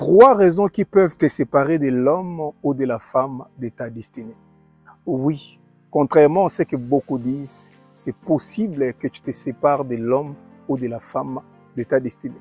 Trois raisons qui peuvent te séparer de l'homme ou de la femme de ta destinée. Oui, contrairement à ce que beaucoup disent, c'est possible que tu te sépares de l'homme ou de la femme de ta destinée.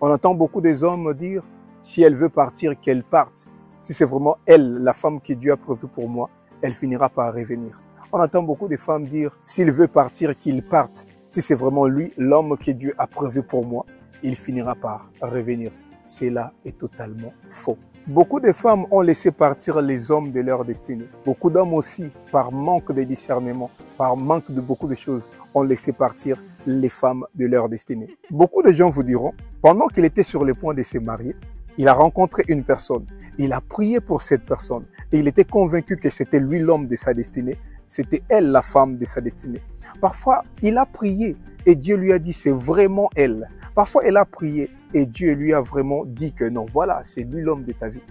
On entend beaucoup des hommes dire, si elle veut partir, qu'elle parte. Si c'est vraiment elle, la femme que Dieu a prévue pour moi, elle finira par revenir. On entend beaucoup de femmes dire, s'il veut partir, qu'il parte. Si c'est vraiment lui, l'homme que Dieu a prévu pour moi, il finira par revenir cela est totalement faux. Beaucoup de femmes ont laissé partir les hommes de leur destinée. Beaucoup d'hommes aussi, par manque de discernement, par manque de beaucoup de choses, ont laissé partir les femmes de leur destinée. Beaucoup de gens vous diront, pendant qu'il était sur le point de se marier, il a rencontré une personne, il a prié pour cette personne et il était convaincu que c'était lui l'homme de sa destinée, c'était elle la femme de sa destinée. Parfois, il a prié et Dieu lui a dit c'est vraiment elle. Parfois, elle a prié et Dieu lui a vraiment dit que non, voilà, c'est lui l'homme de ta vie.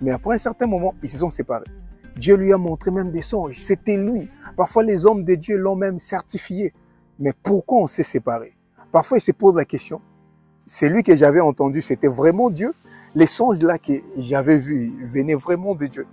Mais après un certain moment, ils se sont séparés. Dieu lui a montré même des songes. C'était lui. Parfois, les hommes de Dieu l'ont même certifié. Mais pourquoi on s'est séparés? Parfois, il se pose la question. C'est lui que j'avais entendu, c'était vraiment Dieu? Les songes là que j'avais vus venaient vraiment de Dieu.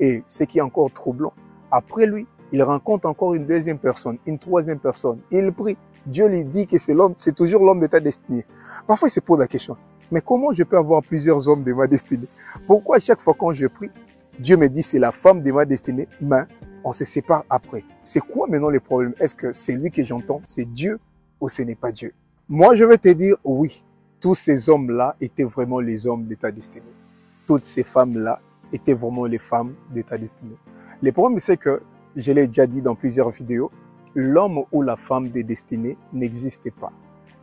Et ce qui est encore troublant, après lui, il rencontre encore une deuxième personne, une troisième personne. Il prie. Dieu lui dit que c'est l'homme, c'est toujours l'homme de ta destinée. Parfois, il se pose la question, mais comment je peux avoir plusieurs hommes de ma destinée? Pourquoi chaque fois quand je prie, Dieu me dit c'est la femme de ma destinée, mais on se sépare après? C'est quoi maintenant le problème? Est-ce que c'est lui que j'entends, c'est Dieu ou ce n'est pas Dieu? Moi, je vais te dire oui, tous ces hommes-là étaient vraiment les hommes de ta destinée. Toutes ces femmes-là étaient vraiment les femmes de ta destinée. Le problème, c'est que, je l'ai déjà dit dans plusieurs vidéos, l'homme ou la femme des destinées n'existe pas.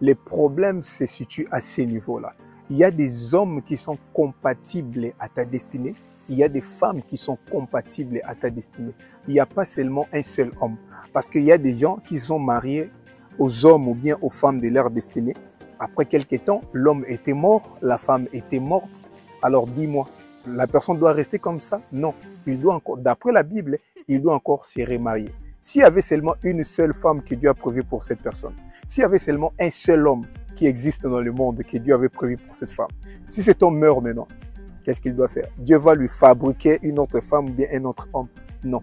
Les problèmes se situent à ces niveaux-là. Il y a des hommes qui sont compatibles à ta destinée. Il y a des femmes qui sont compatibles à ta destinée. Il n'y a pas seulement un seul homme. Parce qu'il y a des gens qui sont mariés aux hommes ou bien aux femmes de leur destinée. Après quelques temps, l'homme était mort, la femme était morte. Alors dis-moi, la personne doit rester comme ça? Non. Il doit encore, d'après la Bible, il doit encore se remarier. S'il y avait seulement une seule femme que Dieu a prévue pour cette personne, s'il y avait seulement un seul homme qui existe dans le monde que Dieu avait prévu pour cette femme, si cet homme meurt maintenant, qu'est-ce qu'il doit faire? Dieu va lui fabriquer une autre femme ou bien un autre homme? Non.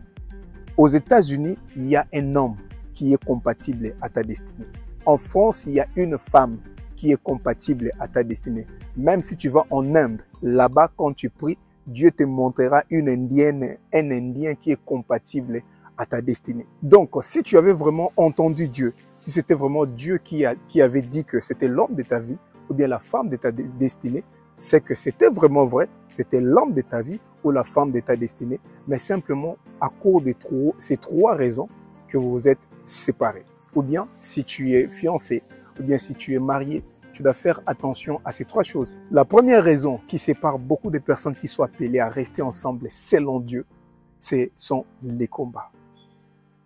Aux États-Unis, il y a un homme qui est compatible à ta destinée. En France, il y a une femme qui est compatible à ta destinée. Même si tu vas en Inde, là-bas, quand tu pries, Dieu te montrera une indienne, un indien qui est compatible ta destinée. Donc, si tu avais vraiment entendu Dieu, si c'était vraiment Dieu qui avait dit que c'était l'homme de ta vie ou bien la femme de ta destinée, c'est que c'était vraiment vrai, c'était l'homme de ta vie ou la femme de ta destinée, mais simplement à cause de ces trois raisons que vous vous êtes séparés. Ou bien si tu es fiancé, ou bien si tu es marié, tu dois faire attention à ces trois choses. La première raison qui sépare beaucoup de personnes qui sont appelées à rester ensemble selon Dieu, ce sont les combats.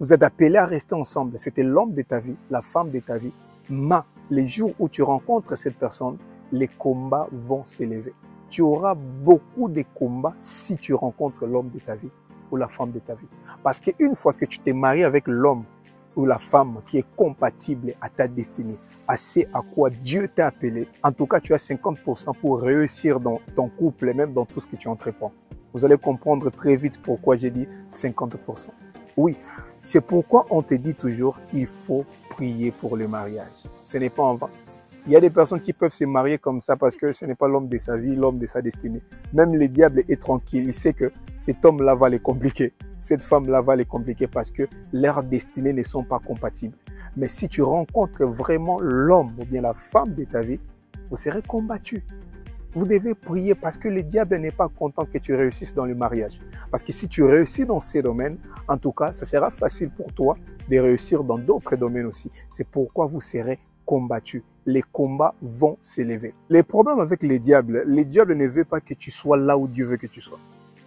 Vous êtes appelés à rester ensemble. C'était l'homme de ta vie, la femme de ta vie. Mais les jours où tu rencontres cette personne, les combats vont s'élever. Tu auras beaucoup de combats si tu rencontres l'homme de ta vie ou la femme de ta vie. Parce qu'une fois que tu t'es marié avec l'homme ou la femme qui est compatible à ta destinée, à ce à quoi Dieu t'a appelé, en tout cas, tu as 50% pour réussir dans ton couple et même dans tout ce que tu entreprends. Vous allez comprendre très vite pourquoi j'ai dit 50%. Oui, c'est pourquoi on te dit toujours, il faut prier pour le mariage. Ce n'est pas en vain. Il y a des personnes qui peuvent se marier comme ça parce que ce n'est pas l'homme de sa vie, l'homme de sa destinée. Même le diable est tranquille. Il sait que cet homme-là va les compliquer. Cette femme-là va les compliquer parce que leurs destinées ne sont pas compatibles. Mais si tu rencontres vraiment l'homme ou bien la femme de ta vie, vous serez combattu. Vous devez prier parce que le diable n'est pas content que tu réussisses dans le mariage. Parce que si tu réussis dans ces domaines, en tout cas, ça sera facile pour toi de réussir dans d'autres domaines aussi. C'est pourquoi vous serez combattus. Les combats vont s'élever. Les problèmes avec les diables, les diables ne veulent pas que tu sois là où Dieu veut que tu sois.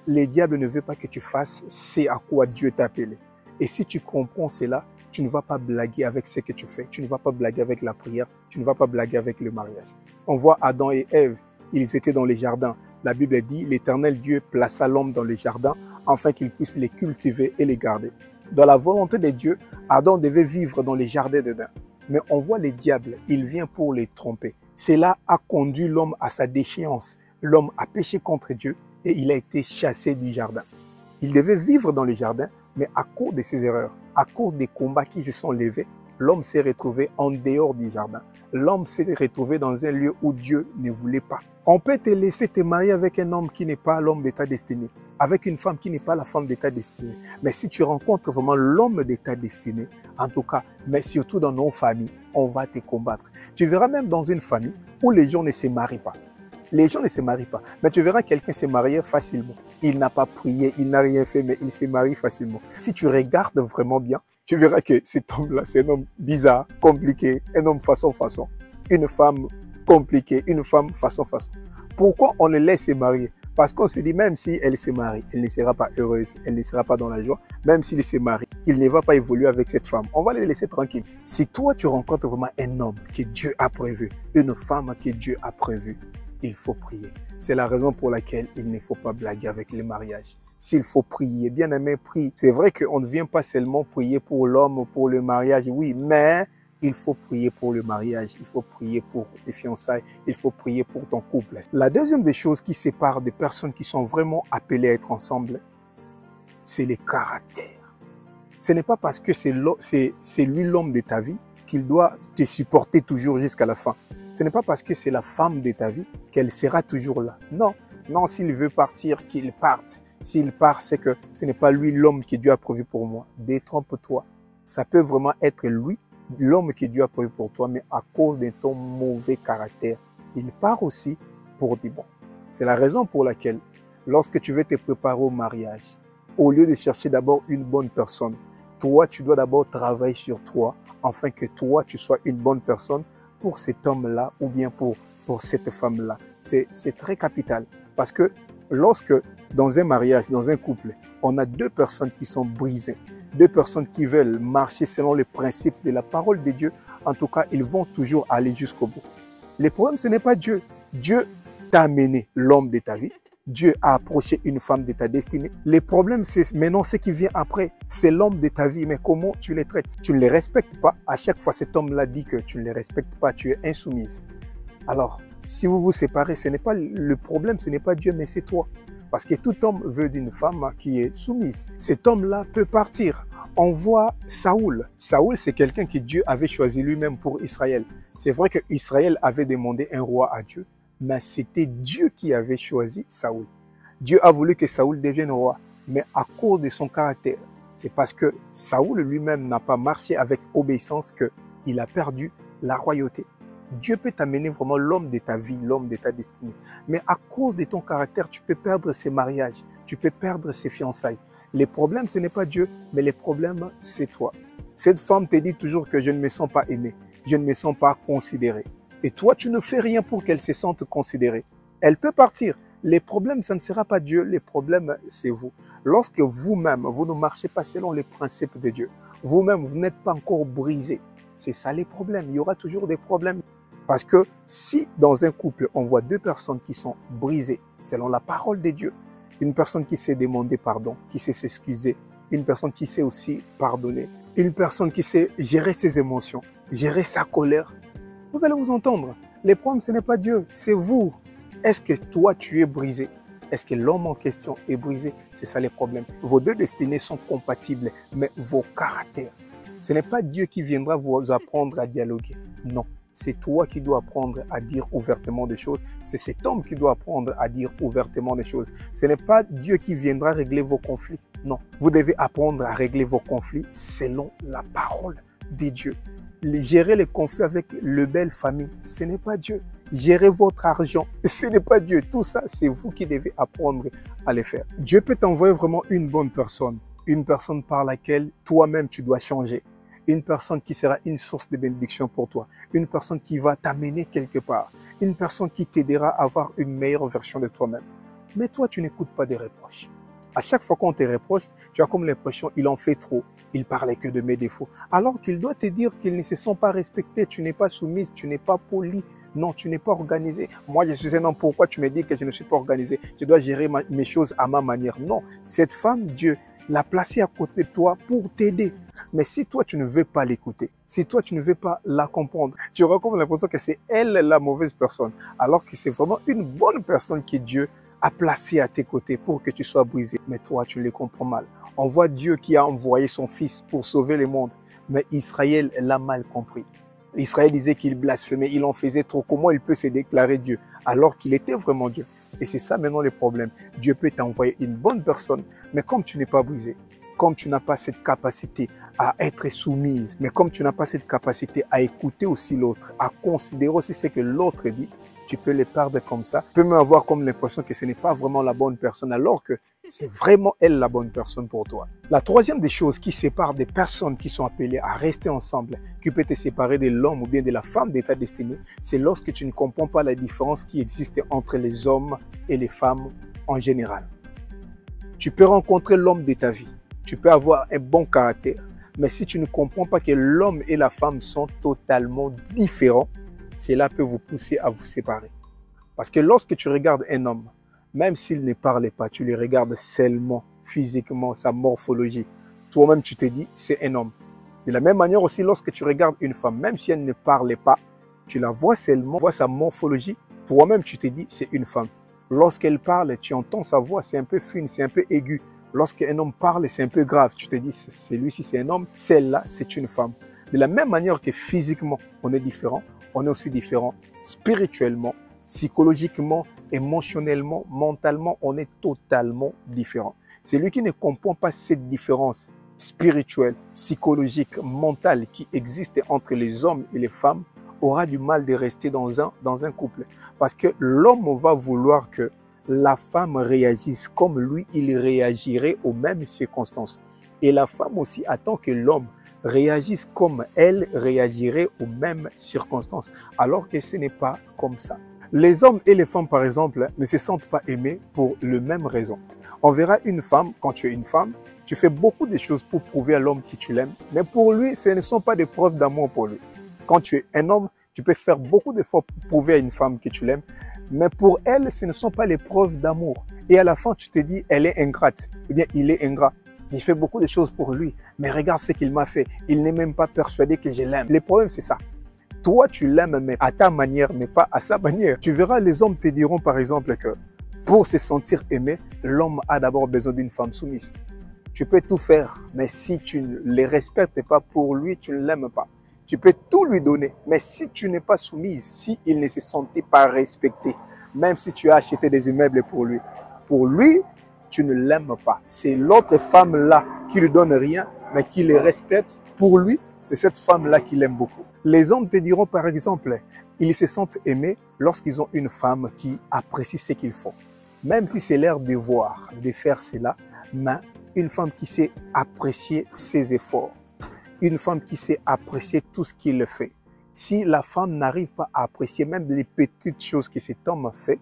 Les diables ne veulent pas que tu fasses ce à quoi Dieu t'a appelé. Et si tu comprends cela, tu ne vas pas blaguer avec ce que tu fais. Tu ne vas pas blaguer avec la prière. Tu ne vas pas blaguer avec le mariage. On voit Adam et Ève ils étaient dans les jardins. La Bible dit, l'Éternel Dieu plaça l'homme dans les jardins afin qu'il puisse les cultiver et les garder. Dans la volonté de Dieu, Adam devait vivre dans les jardins d'Éden. Mais on voit les diables, il vient pour les tromper. Cela a conduit l'homme à sa déchéance. l'homme a péché contre Dieu et il a été chassé du jardin. Il devait vivre dans le jardin, mais à cause de ses erreurs, à cause des combats qui se sont levés, l'homme s'est retrouvé en dehors du jardin. L'homme s'est retrouvé dans un lieu où Dieu ne voulait pas. On peut te laisser te marier avec un homme qui n'est pas l'homme de ta destinée, avec une femme qui n'est pas la femme de ta destinée. Mais si tu rencontres vraiment l'homme de ta destinée, en tout cas, mais surtout dans nos familles, on va te combattre. Tu verras même dans une famille où les gens ne se marient pas. Les gens ne se marient pas. Mais tu verras quelqu'un se marier facilement. Il n'a pas prié, il n'a rien fait, mais il se marie facilement. Si tu regardes vraiment bien, tu verras que cet homme-là, c'est un homme bizarre, compliqué, un homme façon façon, une femme compliquée, une femme façon façon. Pourquoi on le laisse se marier? Parce qu'on se dit même si elle se marie, elle ne sera pas heureuse, elle ne sera pas dans la joie. Même s'il se marie, il ne va pas évoluer avec cette femme. On va le laisser tranquille. Si toi tu rencontres vraiment un homme que Dieu a prévu, une femme que Dieu a prévu, il faut prier. C'est la raison pour laquelle il ne faut pas blaguer avec les mariages. S'il faut prier, bien aimé, prie. C'est vrai qu'on ne vient pas seulement prier pour l'homme, ou pour le mariage, oui, mais il faut prier pour le mariage, il faut prier pour les fiançailles, il faut prier pour ton couple. La deuxième des choses qui sépare des personnes qui sont vraiment appelées à être ensemble, c'est les caractères. Ce n'est pas parce que c'est lui l'homme de ta vie qu'il doit te supporter toujours jusqu'à la fin. Ce n'est pas parce que c'est la femme de ta vie qu'elle sera toujours là. Non, non, s'il veut partir, qu'il parte. S'il part, c'est que ce n'est pas lui l'homme que Dieu a prévu pour moi. Détrompe-toi. Ça peut vraiment être lui, l'homme que Dieu a prévu pour toi, mais à cause de ton mauvais caractère, il part aussi pour des bons. C'est la raison pour laquelle, lorsque tu veux te préparer au mariage, au lieu de chercher d'abord une bonne personne, toi, tu dois d'abord travailler sur toi, afin que toi, tu sois une bonne personne pour cet homme-là ou bien pour, pour cette femme-là. C'est très capital parce que lorsque dans un mariage, dans un couple, on a deux personnes qui sont brisées, deux personnes qui veulent marcher selon les principes de la parole de Dieu, en tout cas, ils vont toujours aller jusqu'au bout. Le problème, ce n'est pas Dieu. Dieu t'a amené l'homme de ta vie. Dieu a approché une femme de ta destinée. Le problème, c'est maintenant ce qui vient après. C'est l'homme de ta vie, mais comment tu les traites? Tu ne les respectes pas. À chaque fois, cet homme-là dit que tu ne les respectes pas, tu es insoumise. Alors, si vous vous séparez, ce n'est pas le problème, ce n'est pas Dieu, mais c'est toi. Parce que tout homme veut d'une femme qui est soumise. Cet homme-là peut partir. On voit Saoul. Saoul, c'est quelqu'un que Dieu avait choisi lui-même pour Israël. C'est vrai que Israël avait demandé un roi à Dieu, mais c'était Dieu qui avait choisi Saoul. Dieu a voulu que Saoul devienne roi, mais à cause de son caractère, c'est parce que Saoul lui-même n'a pas marché avec obéissance qu'il a perdu la royauté. Dieu peut t'amener vraiment l'homme de ta vie, l'homme de ta destinée. Mais à cause de ton caractère, tu peux perdre ses mariages, tu peux perdre ses fiançailles. Les problèmes, ce n'est pas Dieu, mais les problèmes, c'est toi. Cette femme te dit toujours que je ne me sens pas aimé, je ne me sens pas considéré. Et toi, tu ne fais rien pour qu'elle se sente considérée. Elle peut partir. Les problèmes, ça ne sera pas Dieu. Les problèmes, c'est vous. Lorsque vous-même, vous ne marchez pas selon les principes de Dieu, vous-même, vous, n'êtes pas encore brisé. C'est ça les problèmes. Il y aura toujours des problèmes. Parce que si dans un couple, on voit deux personnes qui sont brisées selon la parole de Dieu, une personne qui sait demander pardon, qui sait s'excuser, une personne qui sait aussi pardonner, une personne qui sait gérer ses émotions, gérer sa colère, vous allez vous entendre. Les problèmes, ce n'est pas Dieu, c'est vous. Est-ce que toi, tu es brisé? Est-ce que l'homme en question est brisé? C'est ça les problèmes. Vos deux destinées sont compatibles, mais vos caractères. Ce n'est pas Dieu qui viendra vous apprendre à dialoguer. Non. C'est toi qui dois apprendre à dire ouvertement des choses. C'est cet homme qui doit apprendre à dire ouvertement des choses. Ce n'est pas Dieu qui viendra régler vos conflits. Non. Vous devez apprendre à régler vos conflits selon la parole de Dieu gérer les conflits avec le belle famille, ce n'est pas Dieu. Gérer votre argent, ce n'est pas Dieu. Tout ça, c'est vous qui devez apprendre à le faire. Dieu peut t'envoyer vraiment une bonne personne, une personne par laquelle toi-même tu dois changer, une personne qui sera une source de bénédiction pour toi, une personne qui va t'amener quelque part, une personne qui t'aidera à avoir une meilleure version de toi-même. Mais toi, tu n'écoutes pas des reproches. À chaque fois qu'on te reproche, tu as comme l'impression, il en fait trop, il parlait que de mes défauts. Alors qu'il doit te dire qu'ils ne se sont pas respectés, tu n'es pas soumise, tu n'es pas poli, non, tu n'es pas organisé. Moi, je suis un homme, pourquoi tu me dis que je ne suis pas organisé Je dois gérer mes choses à ma manière. Non, cette femme, Dieu l'a placée à côté de toi pour t'aider. Mais si toi, tu ne veux pas l'écouter, si toi, tu ne veux pas la comprendre, tu auras comme l'impression que c'est elle la mauvaise personne, alors que c'est vraiment une bonne personne que Dieu a placée à tes côtés pour que tu sois brisé. Mais toi, tu les comprends mal. On voit Dieu qui a envoyé son Fils pour sauver le monde, mais Israël l'a mal compris. Israël disait qu'il blasphémait, il en faisait trop. Comment il peut se déclarer Dieu alors qu'il était vraiment Dieu? Et c'est ça maintenant le problème. Dieu peut t'envoyer une bonne personne, mais comme tu n'es pas brisé, comme tu n'as pas cette capacité à être soumise, mais comme tu n'as pas cette capacité à écouter aussi l'autre, à considérer aussi ce que l'autre dit, tu peux les perdre comme ça. Tu peux même avoir comme l'impression que ce n'est pas vraiment la bonne personne, alors que c'est vraiment elle la bonne personne pour toi. La troisième des choses qui sépare des personnes qui sont appelées à rester ensemble, qui peut te séparer de l'homme ou bien de la femme de ta destinée, c'est lorsque tu ne comprends pas la différence qui existe entre les hommes et les femmes en général. Tu peux rencontrer l'homme de ta vie, tu peux avoir un bon caractère, mais si tu ne comprends pas que l'homme et la femme sont totalement différents, cela peut vous pousser à vous séparer. Parce que lorsque tu regardes un homme, même s'il ne parlait pas, tu le regardes seulement physiquement, sa morphologie. Toi-même, tu te dis, c'est un homme. De la même manière aussi, lorsque tu regardes une femme, même si elle ne parlait pas, tu la vois seulement, vois sa morphologie. Toi-même, tu te dis, c'est une femme. Lorsqu'elle parle, tu entends sa voix, c'est un peu fine, c'est un peu aigu. Lorsqu'un homme parle, c'est un peu grave. Tu te dis, c'est lui, si c'est un homme, celle-là, c'est une femme. De la même manière que physiquement, on est différent, on est aussi différent spirituellement, psychologiquement, émotionnellement, mentalement, on est totalement différent. Celui qui ne comprend pas cette différence spirituelle, psychologique, mentale qui existe entre les hommes et les femmes aura du mal de rester dans un, dans un couple. Parce que l'homme va vouloir que la femme réagisse comme lui, il réagirait aux mêmes circonstances. Et la femme aussi attend que l'homme réagisse comme elle réagirait aux mêmes circonstances, alors que ce n'est pas comme ça. Les hommes et les femmes, par exemple, ne se sentent pas aimés pour les mêmes raisons. On verra une femme, quand tu es une femme, tu fais beaucoup de choses pour prouver à l'homme que tu l'aimes, mais pour lui, ce ne sont pas des preuves d'amour pour lui. Quand tu es un homme, tu peux faire beaucoup d'efforts pour prouver à une femme que tu l'aimes, mais pour elle, ce ne sont pas les preuves d'amour. Et à la fin, tu te dis, elle est ingrate, ou bien il est ingrat. Il fait beaucoup de choses pour lui, mais regarde ce qu'il m'a fait. Il n'est même pas persuadé que je l'aime. Le problème, c'est ça. Toi, tu l'aimes, mais à ta manière, mais pas à sa manière. Tu verras, les hommes te diront par exemple que pour se sentir aimé, l'homme a d'abord besoin d'une femme soumise. Tu peux tout faire, mais si tu ne les respectes pas pour lui, tu ne l'aimes pas. Tu peux tout lui donner, mais si tu n'es pas soumise, si il ne se sentait pas respecté, même si tu as acheté des immeubles pour lui, pour lui, tu ne l'aimes pas. C'est l'autre femme-là qui lui donne rien, mais qui le respecte. Pour lui, c'est cette femme-là qui l'aime beaucoup. Les hommes te diront par exemple, ils se sentent aimés lorsqu'ils ont une femme qui apprécie ce qu'ils font. Même si c'est leur devoir de faire cela, mais une femme qui sait apprécier ses efforts. Une femme qui sait apprécier tout ce qu'il fait. Si la femme n'arrive pas à apprécier même les petites choses que cet homme fait,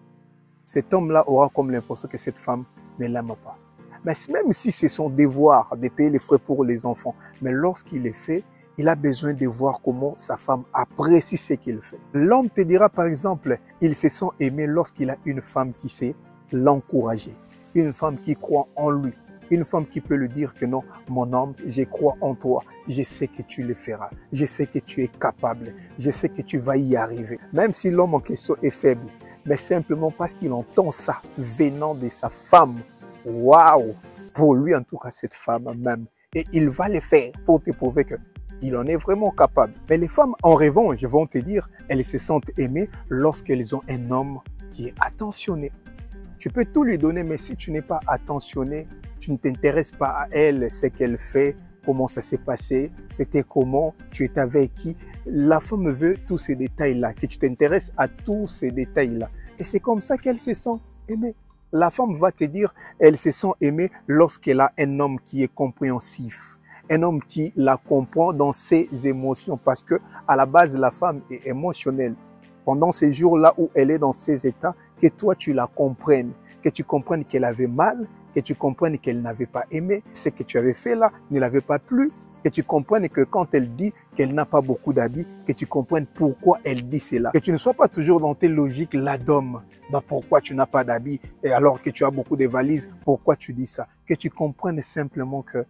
cet homme-là aura comme l'impression que cette femme ne l'aime pas. Mais même si c'est son devoir de payer les frais pour les enfants, mais lorsqu'il les fait, il a besoin de voir comment sa femme apprécie ce qu'il fait. L'homme te dira par exemple, il se sent aimé lorsqu'il a une femme qui sait l'encourager, une femme qui croit en lui, une femme qui peut lui dire que non, mon homme, je crois en toi, je sais que tu le feras, je sais que tu es capable, je sais que tu vas y arriver. Même si l'homme en question est faible, mais simplement parce qu'il entend ça venant de sa femme. Waouh! Pour lui, en tout cas, cette femme même. Et il va le faire pour te prouver que il en est vraiment capable. Mais les femmes, en revanche, vont te dire, elles se sentent aimées lorsqu'elles ont un homme qui est attentionné. Tu peux tout lui donner, mais si tu n'es pas attentionné, tu ne t'intéresses pas à elle, ce qu'elle fait, comment ça s'est passé, c'était comment, tu étais avec qui. La femme veut tous ces détails-là, que tu t'intéresses à tous ces détails-là. Et c'est comme ça qu'elle se sent aimée. La femme va te dire, elle se sent aimée lorsqu'elle a un homme qui est compréhensif, un homme qui la comprend dans ses émotions parce que à la base la femme est émotionnelle. Pendant ces jours-là où elle est dans ces états, que toi tu la comprennes, que tu comprennes qu'elle avait mal, que tu comprennes qu'elle n'avait pas aimé, ce que tu avais fait là ne l'avait pas plu, que tu comprennes que quand elle dit qu'elle n'a pas beaucoup d'habits, que tu comprennes pourquoi elle dit cela. Que tu ne sois pas toujours dans tes logiques là d'homme, dans pourquoi tu n'as pas d'habits et alors que tu as beaucoup de valises, pourquoi tu dis ça? Que tu comprennes simplement que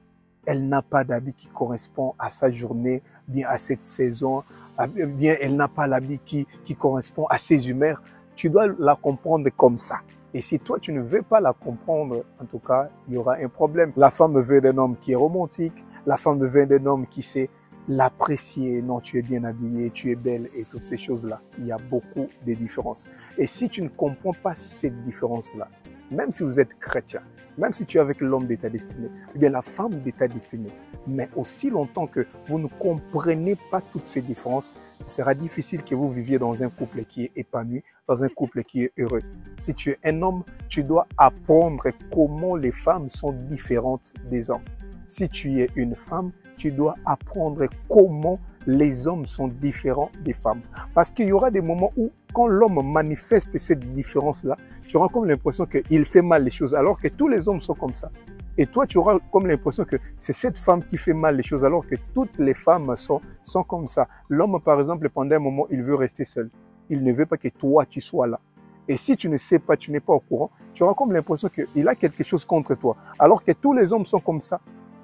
elle n'a pas d'habit qui correspond à sa journée, bien à cette saison, bien elle n'a pas l'habit qui, qui correspond à ses humeurs. Tu dois la comprendre comme ça. Et si toi, tu ne veux pas la comprendre, en tout cas, il y aura un problème. La femme veut d'un homme qui est romantique. La femme veut d'un homme qui sait l'apprécier. Non, tu es bien habillé, tu es belle et toutes ces choses-là. Il y a beaucoup de différences. Et si tu ne comprends pas cette différence-là, même si vous êtes chrétien, même si tu es avec l'homme d'état destiné, eh bien la femme d'état destiné, mais aussi longtemps que vous ne comprenez pas toutes ces différences, ce sera difficile que vous viviez dans un couple qui est épanoui, dans un couple qui est heureux. Si tu es un homme, tu dois apprendre comment les femmes sont différentes des hommes. Si tu es une femme, tu dois apprendre comment les hommes sont différents des femmes. Parce qu'il y aura des moments où, quand l'homme manifeste cette différence-là, tu auras comme l'impression qu'il fait mal les choses, alors que tous les hommes sont comme ça. Et toi, tu auras comme l'impression que c'est cette femme qui fait mal les choses, alors que toutes les femmes sont, sont comme ça. L'homme, par exemple, pendant un moment, il veut rester seul. Il ne veut pas que toi, tu sois là. Et si tu ne sais pas, tu n'es pas au courant, tu auras comme l'impression qu'il a quelque chose contre toi. Alors que tous les hommes sont comme ça.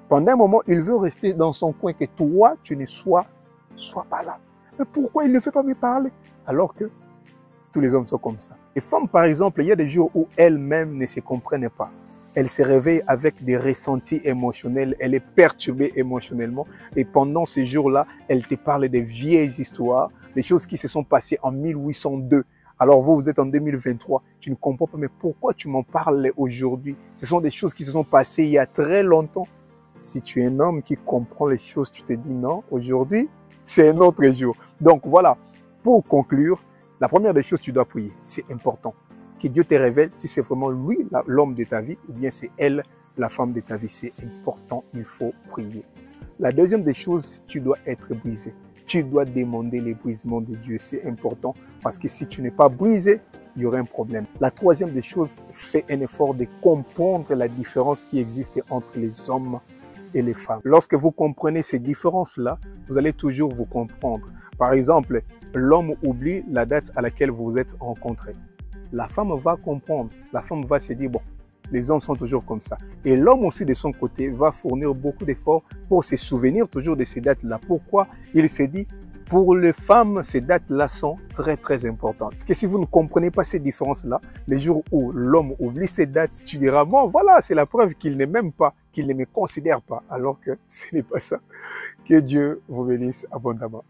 Pendant un moment, il veut rester dans son coin, que toi, tu ne sois sois pas là. Mais pourquoi il ne fait pas me parler? Alors que tous les hommes sont comme ça. Les femmes, par exemple, il y a des jours où elles-mêmes ne se comprennent pas. Elle se réveille avec des ressentis émotionnels, elle est perturbée émotionnellement et pendant ces jours-là, elle te parle des vieilles histoires, des choses qui se sont passées en 1802. Alors vous, vous êtes en 2023, tu ne comprends pas, mais pourquoi tu m'en parles aujourd'hui? Ce sont des choses qui se sont passées il y a très longtemps. Si tu es un homme qui comprend les choses, tu te dis non, aujourd'hui, c'est un autre jour. Donc voilà, pour conclure, la première des choses, tu dois prier. C'est important. Que Dieu te révèle si c'est vraiment lui l'homme de ta vie ou bien c'est elle la femme de ta vie. C'est important, il faut prier. La deuxième des choses, tu dois être brisé. Tu dois demander les brisements de Dieu. C'est important parce que si tu n'es pas brisé, il y aurait un problème. La troisième des choses, fais un effort de comprendre la différence qui existe entre les hommes les femmes. Lorsque vous comprenez ces différences-là, vous allez toujours vous comprendre. Par exemple, l'homme oublie la date à laquelle vous vous êtes rencontrés. La femme va comprendre. La femme va se dire, bon, les hommes sont toujours comme ça. Et l'homme aussi, de son côté, va fournir beaucoup d'efforts pour se souvenir toujours de ces dates-là. Pourquoi il se dit, pour les femmes, ces dates-là sont très très importantes. Parce que si vous ne comprenez pas ces différences-là, les jours où l'homme oublie ces dates, tu diras, bon voilà, c'est la preuve qu'il n'est même pas, qu'il ne me considère pas, alors que ce n'est pas ça. Que Dieu vous bénisse abondamment.